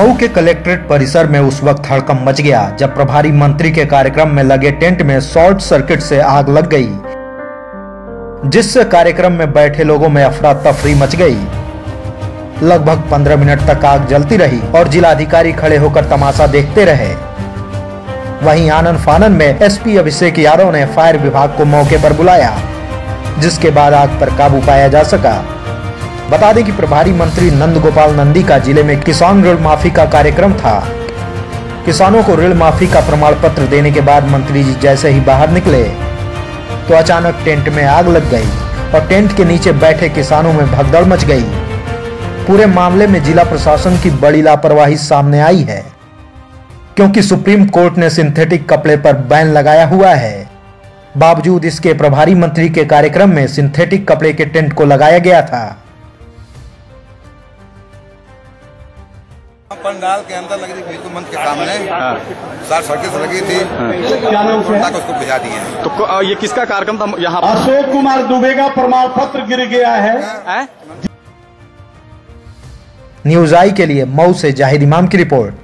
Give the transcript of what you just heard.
मऊ के कलेक्ट्रेट परिसर में उस वक्त हड़कम मच गया, जब प्रभारी मंत्री के कार्यक्रम में लगे टेंट में शॉर्ट सर्किट से आग लग गई जिससे कार्यक्रम में बैठे लोगों में अफरा तफरी मच गई। लगभग 15 मिनट तक आग जलती रही और जिलाधिकारी खड़े होकर तमाशा देखते रहे। वहीं आनंद फानन में एसपी अभिषेक यादव ने फायर विभाग को मौके पर बुलाया, जिसके बाद आग पर काबू पाया जा सका। बता दें कि प्रभारी मंत्री नंद गोपाल नंदी का ज़िले में किसान ऋण माफ़ी का कार्यक्रम था। किसानों को ऋण माफ़ी का प्रमाण पत्र देने के बाद मंत्री जी जैसे ही बाहर निकले तो अचानक टेंट में आग लग गई और टेंट के नीचे बैठे किसानों में भगदड़ मच गई। पूरे मामले में जिला प्रशासन की बड़ी लापरवाही सामने आई है, क्योंकि सुप्रीम कोर्ट ने सिंथेटिक कपड़े पर बैन लगाया हुआ है। बावजूद इसके प्रभारी मंत्री के कार्यक्रम में सिंथेटिक कपड़े के टेंट को लगाया गया था। पंडाल के अंदर लगी थी बिल्कुल मंच के सामने। सर सर्किस लगी थी। तक उसको भेजा दिए। तो ये किसका कार्यक्रम था? यहाँ अशोक कुमार दुबे का प्रमाण पत्र गिर गया है। है? न्यूज़ आई के लिए मऊ से जाहिद इमाम की रिपोर्ट।